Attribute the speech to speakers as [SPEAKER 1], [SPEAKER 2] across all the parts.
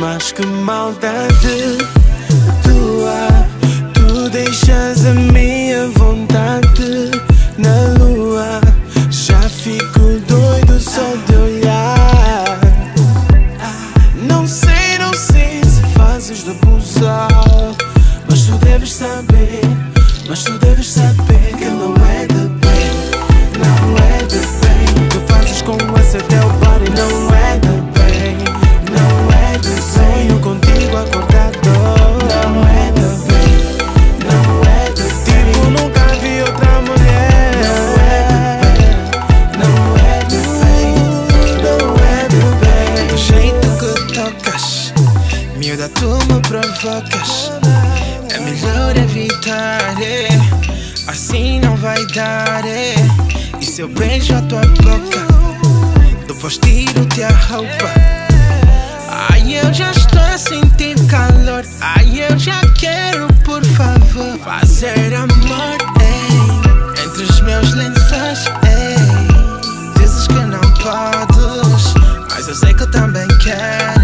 [SPEAKER 1] Mas que maldade. Tua Tu deixas a minha vontade na lua. Já fico doido só de olhar. Não sei, não sei se fazes de abusar Mas tu deves saber Mas tu deves saber É
[SPEAKER 2] melhor evitar, é. assim não vai dar. É. E se eu beijo a tua boca, depois tiro-te a roupa. Ai, eu já estou a sentir calor. Ai, eu já quero, por favor, fazer amor. Ei, entre os meus lençóis. Ei, dizes que não podes, mas eu sei que também queres.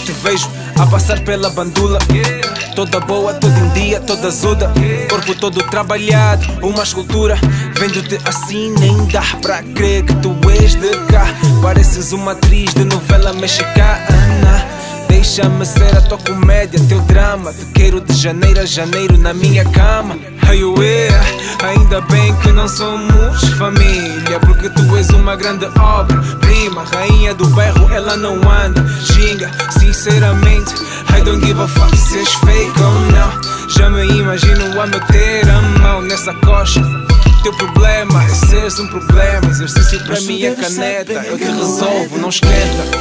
[SPEAKER 3] Te vejo a passar pela bandula. Toda boa, toda em dia, toda azuda Corpo todo trabalhado, uma escultura. Vendo-te assim nem dá pra crer que tu és de cá. Pareces uma atriz de novela mexicana Deixa-me ser a tua comédia, teu drama. Te quero de janeiro a janeiro na minha cama. Yeah. Ainda bem que não somos família Porque tu és uma grande obra Prima, rainha do bairro, ela não anda Ginga, sinceramente. I don't give a fuck se és fake ou não. Já me imagino a meter a mão nessa coxa. Teu problema é seres um problema. Exercício para mim é caneta. Eu te
[SPEAKER 1] é.
[SPEAKER 3] resolvo, não esquenta